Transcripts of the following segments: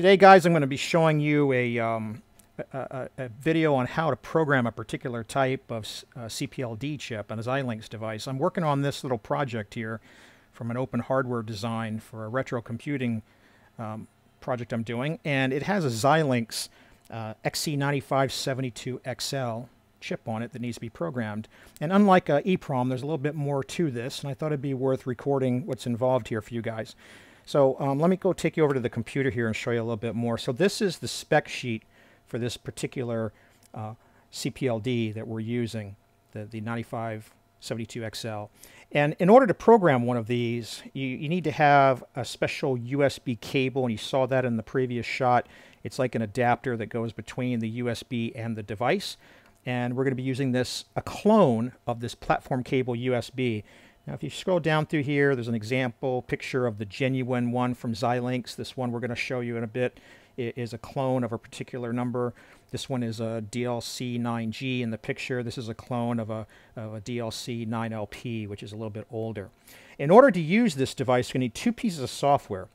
Today, guys, I'm going to be showing you a, um, a, a, video on how to program a particular type of uh, CPLD chip on a Xilinx device. I'm working on this little project here from an open hardware design for a retro computing um, project I'm doing, and it has a Xilinx uh, XC9572XL chip on it that needs to be programmed. And unlike a EEPROM, there's a little bit more to this, and I thought it'd be worth recording what's involved here for you guys. So um, let me go take you over to the computer here and show you a little bit more. So this is the spec sheet for this particular uh, CPLD that we're using, the, the 9572XL. And in order to program one of these, you, you need to have a special USB cable, and you saw that in the previous shot. It's like an adapter that goes between the USB and the device. And we're going to be using this, a clone of this platform cable USB. Now, if you scroll down through here, there's an example picture of the genuine one from Xilinx. This one we're going to show you in a bit is a clone of a particular number. This one is a DLC 9G in the picture. This is a clone of a, of a DLC 9LP, which is a little bit older. In order to use this device, you need two pieces of software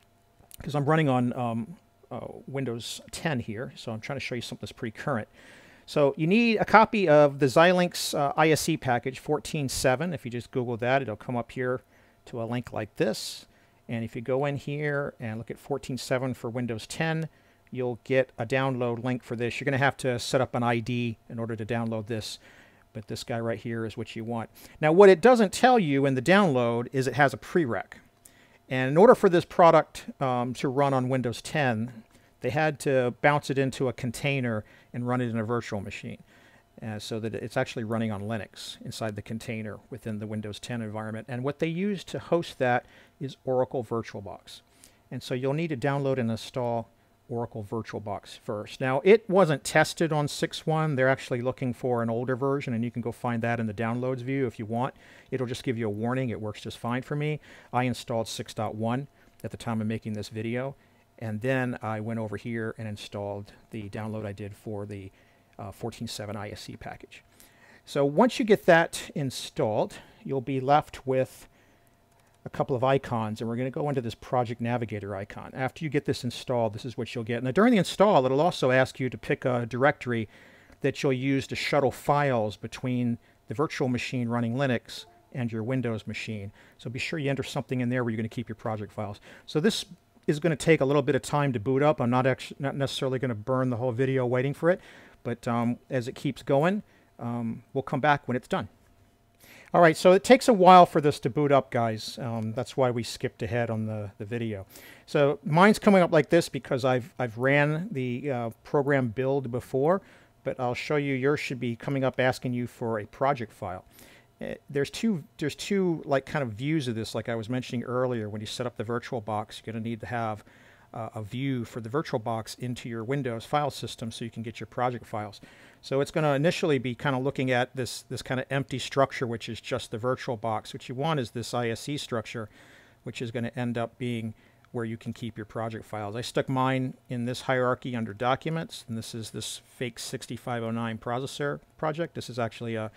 because I'm running on um, uh, Windows 10 here, so I'm trying to show you something that's pretty current. So you need a copy of the Xilinx uh, ISE package 14.7. If you just Google that, it'll come up here to a link like this. And if you go in here and look at 14.7 for Windows 10, you'll get a download link for this. You're going to have to set up an ID in order to download this. But this guy right here is what you want. Now, what it doesn't tell you in the download is it has a prereq. And in order for this product um, to run on Windows 10, they had to bounce it into a container and run it in a virtual machine uh, so that it's actually running on Linux inside the container within the Windows 10 environment. And what they use to host that is Oracle VirtualBox. And so you'll need to download and install Oracle VirtualBox first. Now, it wasn't tested on 6.1. They're actually looking for an older version, and you can go find that in the downloads view if you want. It'll just give you a warning. It works just fine for me. I installed 6.1 at the time of making this video, and then I went over here and installed the download I did for the uh, 14.7 ISE package. So once you get that installed, you'll be left with a couple of icons, and we're going to go into this Project Navigator icon. After you get this installed, this is what you'll get. Now, during the install, it'll also ask you to pick a directory that you'll use to shuttle files between the virtual machine running Linux and your Windows machine. So be sure you enter something in there where you're going to keep your project files. So this is going to take a little bit of time to boot up. I'm not actually not necessarily going to burn the whole video waiting for it, but um, as it keeps going, um, we'll come back when it's done. All right, so it takes a while for this to boot up, guys. Um, that's why we skipped ahead on the, the video. So mine's coming up like this because I've, I've ran the uh, program build before, but I'll show you yours should be coming up asking you for a project file. Uh, there's two there's two like kind of views of this like I was mentioning earlier when you set up the virtual box you're going to need to have uh, a view for the virtual box into your Windows file system so you can get your project files so it's going to initially be kind of looking at this this kind of empty structure which is just the virtual box what you want is this ISE structure which is going to end up being where you can keep your project files. I stuck mine in this hierarchy under documents and this is this fake 6509 processor project. This is actually a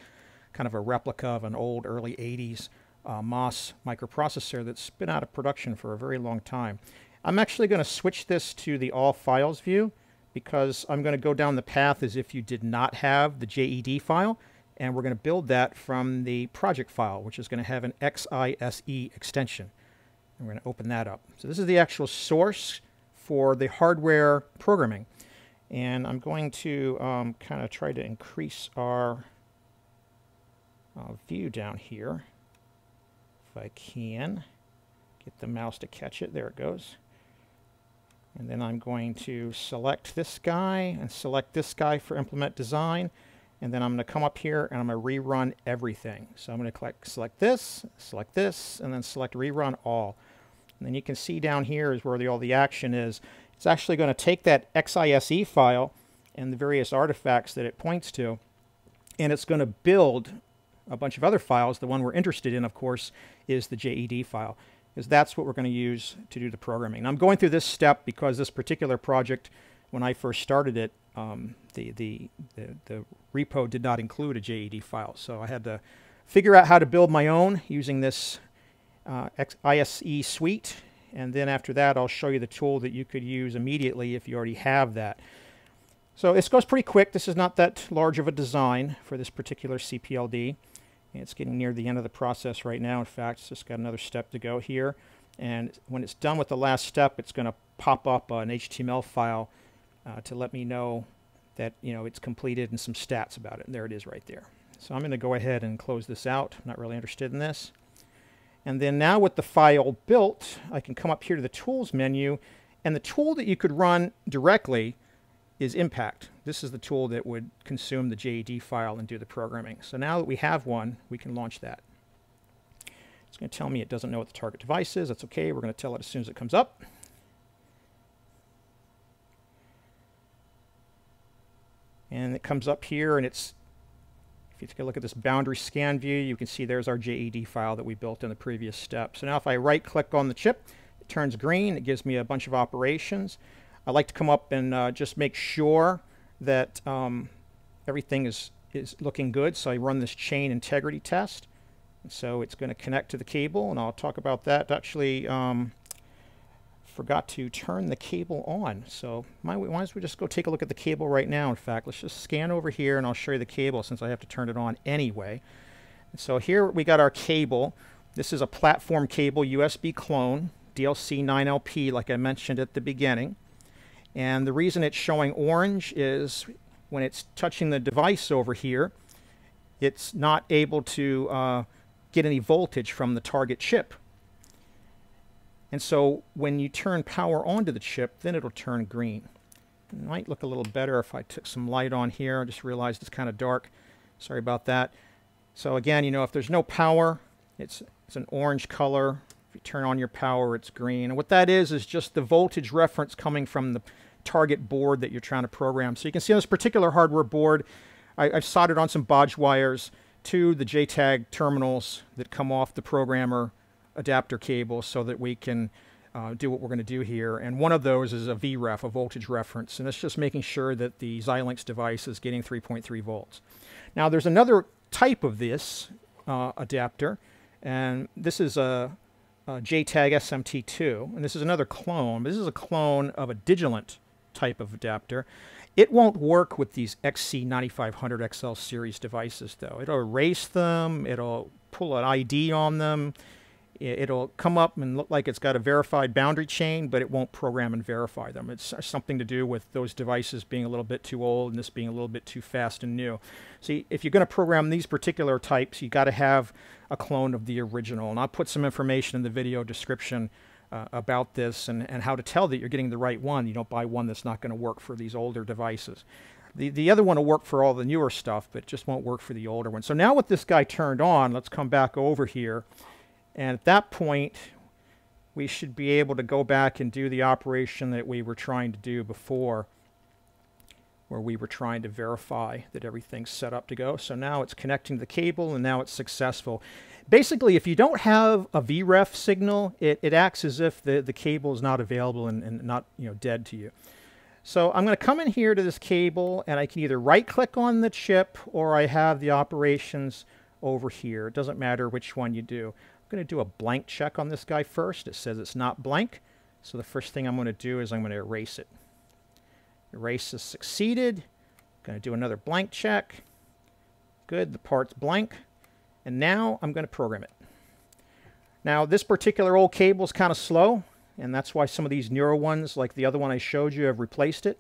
kind of a replica of an old early 80s uh, MOS microprocessor that's been out of production for a very long time. I'm actually going to switch this to the all files view because I'm going to go down the path as if you did not have the JED file and we're going to build that from the project file which is going to have an XISE extension. And we're going to open that up. So this is the actual source for the hardware programming and I'm going to um, kind of try to increase our I'll view down here if I can get the mouse to catch it. There it goes. And then I'm going to select this guy and select this guy for implement design. And then I'm going to come up here and I'm going to rerun everything. So I'm going to click, select this, select this, and then select rerun all. And then you can see down here is where the, all the action is. It's actually going to take that XISE file and the various artifacts that it points to, and it's going to build a bunch of other files. The one we're interested in, of course, is the JED file, because that's what we're going to use to do the programming. Now, I'm going through this step because this particular project, when I first started it, um, the, the, the, the repo did not include a JED file. So I had to figure out how to build my own using this uh, ISE suite And then after that, I'll show you the tool that you could use immediately if you already have that. So this goes pretty quick. This is not that large of a design for this particular CPLD. It's getting near the end of the process right now. In fact, it's just got another step to go here. And when it's done with the last step, it's going to pop up an HTML file uh, to let me know that you know it's completed and some stats about it. And there it is right there. So I'm going to go ahead and close this out. I'm not really interested in this. And then now with the file built, I can come up here to the Tools menu, and the tool that you could run directly is Impact. This is the tool that would consume the JED file and do the programming. So now that we have one, we can launch that. It's going to tell me it doesn't know what the target device is. That's okay. We're going to tell it as soon as it comes up. And it comes up here, and it's if you take a look at this boundary scan view, you can see there's our JED file that we built in the previous step. So now if I right-click on the chip, it turns green. It gives me a bunch of operations. I like to come up and uh, just make sure that um, everything is, is looking good. So I run this chain integrity test. So it's going to connect to the cable, and I'll talk about that. Actually, um, forgot to turn the cable on. So might, why don't we just go take a look at the cable right now. In fact, let's just scan over here, and I'll show you the cable since I have to turn it on anyway. So here we got our cable. This is a platform cable USB clone, DLC 9LP, like I mentioned at the beginning. And the reason it's showing orange is when it's touching the device over here, it's not able to uh, get any voltage from the target chip. And so when you turn power onto the chip, then it'll turn green. It might look a little better if I took some light on here. I just realized it's kind of dark. Sorry about that. So again, you know, if there's no power, it's, it's an orange color. You turn on your power, it's green. And what that is, is just the voltage reference coming from the target board that you're trying to program. So you can see on this particular hardware board, I, have soldered on some bodge wires to the JTAG terminals that come off the programmer adapter cable so that we can uh, do what we're going to do here. And one of those is a VREF, a voltage reference, and it's just making sure that the Xilinx device is getting 3.3 volts. Now there's another type of this uh, adapter, and this is a, a JTAG SMT2, and this is another clone. This is a clone of a Digilent type of adapter. It won't work with these XC9500 XL series devices though. It'll erase them, it'll pull an ID on them, it'll come up and look like it's got a verified boundary chain, but it won't program and verify them. It's something to do with those devices being a little bit too old and this being a little bit too fast and new. See, if you're going to program these particular types, you got to have a clone of the original. And I'll put some information in the video description uh, about this and, and how to tell that you're getting the right one. You don't buy one that's not going to work for these older devices. The, the other one will work for all the newer stuff, but just won't work for the older one. So now with this guy turned on, let's come back over here. And at that point, we should be able to go back and do the operation that we were trying to do before, where we were trying to verify that everything's set up to go. So now it's connecting the cable, and now it's successful basically, if you don't have a VREF signal, it, it acts as if the, the cable is not available and, and not you know dead to you. So I'm going to come in here to this cable, and I can either right-click on the chip, or I have the operations over here. It doesn't matter which one you do. I'm going to do a blank check on this guy first. It says it's not blank. So the first thing I'm going to do is I'm going to erase it. Erase has succeeded. Going to do another blank check. Good, the part's blank. And now I'm going to program it. Now this particular old cable is kind of slow, and that's why some of these newer ones, like the other one I showed you, have replaced it.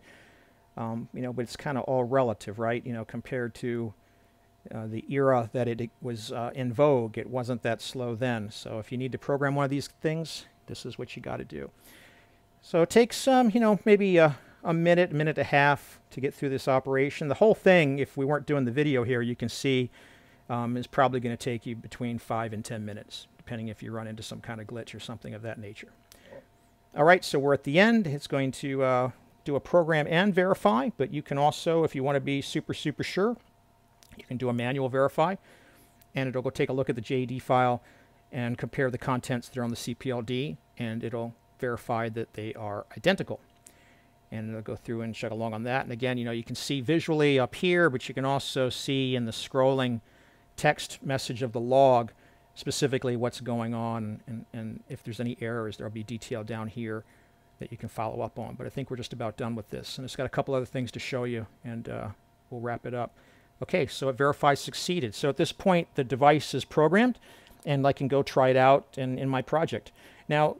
Um, you know, but it's kind of all relative, right? You know, compared to uh, the era that it, it was uh, in vogue, it wasn't that slow then. So if you need to program one of these things, this is what you got to do. So it takes, um, you know, maybe a, a minute, a minute and a half to get through this operation. The whole thing, if we weren't doing the video here, you can see um, is probably going to take you between 5 and 10 minutes, depending if you run into some kind of glitch or something of that nature. All right, so we're at the end. It's going to uh, do a program and verify, but you can also, if you want to be super, super sure, you can do a manual verify, and it'll go take a look at the JED file and compare the contents that are on the CPLD, and it'll verify that they are identical. And it'll go through and check along on that. And again, you know, you can see visually up here, but you can also see in the scrolling text message of the log specifically what's going on and, and if there's any errors, there'll be detail down here that you can follow up on. But I think we're just about done with this. And it's got a couple other things to show you, and uh, we'll wrap it up. Okay, so it verifies succeeded. So at this point, the device is programmed, and I can go try it out in, in my project. Now,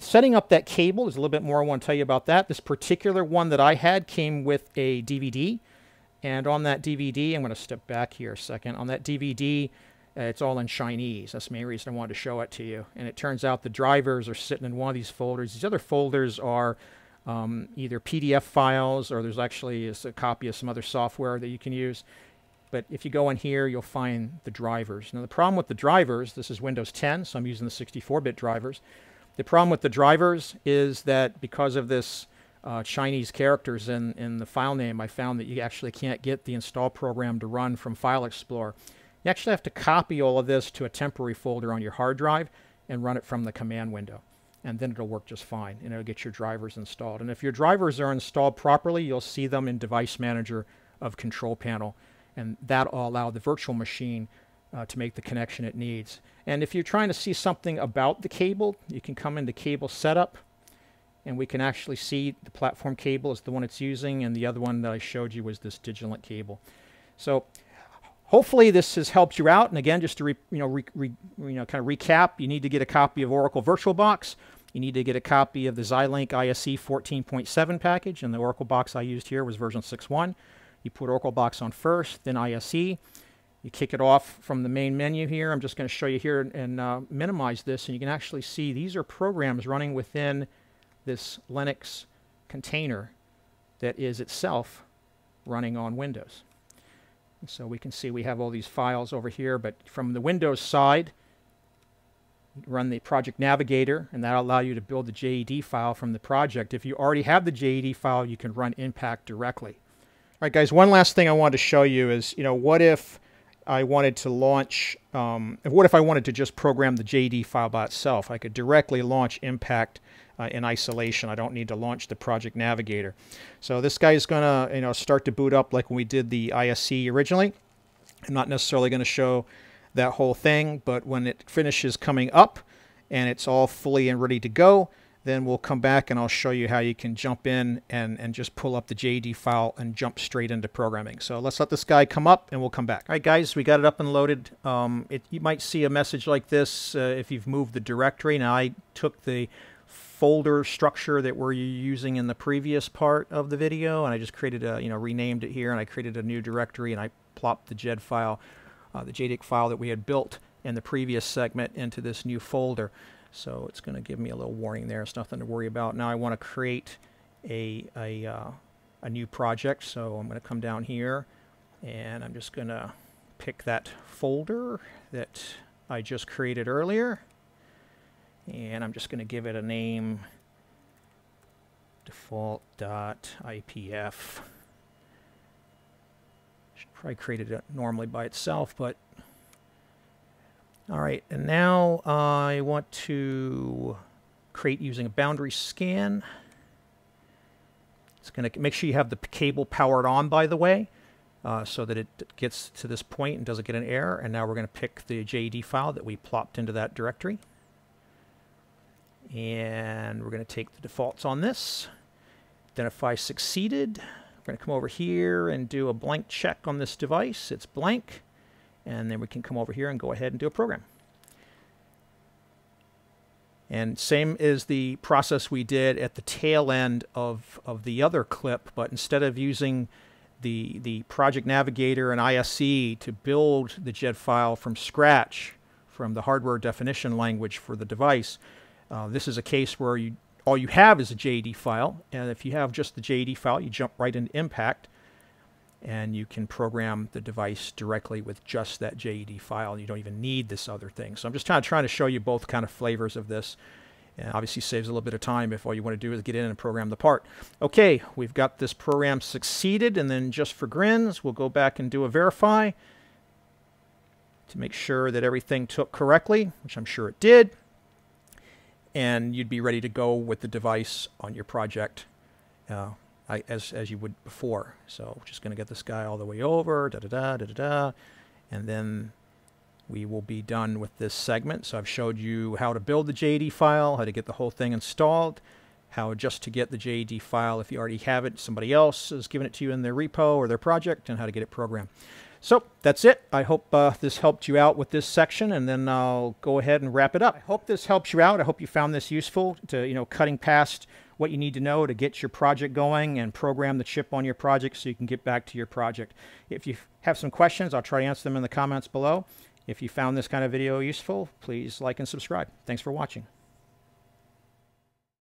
setting up that cable, there's a little bit more I want to tell you about that. This particular one that I had came with a DVD, and on that DVD, I'm going to step back here a second. On that DVD, uh, it's all in Chinese. That's the main reason I wanted to show it to you. And it turns out the drivers are sitting in one of these folders. These other folders are um, either PDF files or there's actually a copy of some other software that you can use. But if you go in here, you'll find the drivers. Now the problem with the drivers, this is Windows 10, so I'm using the 64-bit drivers. The problem with the drivers is that because of this uh, Chinese characters in, in the file name, I found that you actually can't get the install program to run from File Explorer. You actually have to copy all of this to a temporary folder on your hard drive and run it from the command window. And then it'll work just fine and it'll get your drivers installed. And if your drivers are installed properly, you'll see them in Device Manager of Control Panel. And that'll allow the virtual machine uh, to make the connection it needs. And if you're trying to see something about the cable, you can come into the Cable Setup and we can actually see the platform cable is the one it's using and the other one that I showed you was this Digilent cable. So hopefully this has helped you out. And again, just to re, you know, re, re, you know, kind of recap, you need to get a copy of Oracle VirtualBox. You need to get a copy of the Xilinx ISE 14.7 package, and the Oracle box I used here was version 6.1. You put Oracle box on first, then ISE. You kick it off from the main menu here. I'm just going to show you here and uh, minimize this, and you can actually see these are programs running within this Linux container that is itself running on Windows. So we can see we have all these files over here, but from the Windows side, run the project navigator, and that'll allow you to build the JED file from the project. If you already have the JED file, you can run Impact directly. All right, guys, one last thing I wanted to show you is, you know, what if I wanted to launch, um, what if I wanted to just program the JD file by itself? I could directly launch Impact uh, in isolation. I don't need to launch the Project Navigator. So this guy is going to you know start to boot up like when we did the ISE originally. I'm not necessarily going to show that whole thing, but when it finishes coming up and it's all fully and ready to go, then we'll come back and I'll show you how you can jump in and, and just pull up the JED file and jump straight into programming. So let's let this guy come up and we'll come back. All right, guys, we got it up and loaded. Um, it, you might see a message like this uh, if you've moved the directory. Now, I took the folder structure that we're using in the previous part of the video and I just created a, you know, renamed it here and I created a new directory and I plopped the JED file, uh, the JEDEC file that we had built in the previous segment into this new folder. So it's going to give me a little warning there. It's nothing to worry about. Now I want to create a, a, uh, a new project. So I'm going to come down here and I'm just going to pick that folder that I just created earlier and I'm just going to give it a name default.ipf should probably create it normally by itself but all right and now I want to create using a boundary scan it's going to make sure you have the cable powered on by the way uh, so that it gets to this point and doesn't get an error and now we're going to pick the JED file that we plopped into that directory and we're going to take the defaults on this. Identify succeeded. We're going to come over here and do a blank check on this device. It's blank. And then we can come over here and go ahead and do a program. And same as the process we did at the tail end of, of the other clip, but instead of using the, the Project Navigator and ISE to build the JED file from scratch from the hardware definition language for the device, uh, this is a case where you all you have is a JED file, and if you have just the JED file, you jump right into Impact, and you can program the device directly with just that JED file. You don't even need this other thing. So I'm just of trying to show you both kind of flavors of this. And obviously saves a little bit of time if all you want to do is get in and program the part. Okay, we've got this program succeeded, and then just for grins, we'll go back and do a verify to make sure that everything took correctly, which I'm sure it did and you'd be ready to go with the device on your project uh, as, as you would before. So just going to get this guy all the way over, da da da da da da, and then we will be done with this segment. So I've showed you how to build the JAD file, how to get the whole thing installed, how just to get the JAD file if you already have it, somebody else is giving it to you in their repo or their project, and how to get it programmed. So that's it. I hope uh, this helped you out with this section, and then I'll go ahead and wrap it up. I hope this helps you out. I hope you found this useful to, you know, cutting past what you need to know to get your project going and program the chip on your project so you can get back to your project. If you have some questions, I'll try to answer them in the comments below. If you found this kind of video useful, please like and subscribe. Thanks for watching.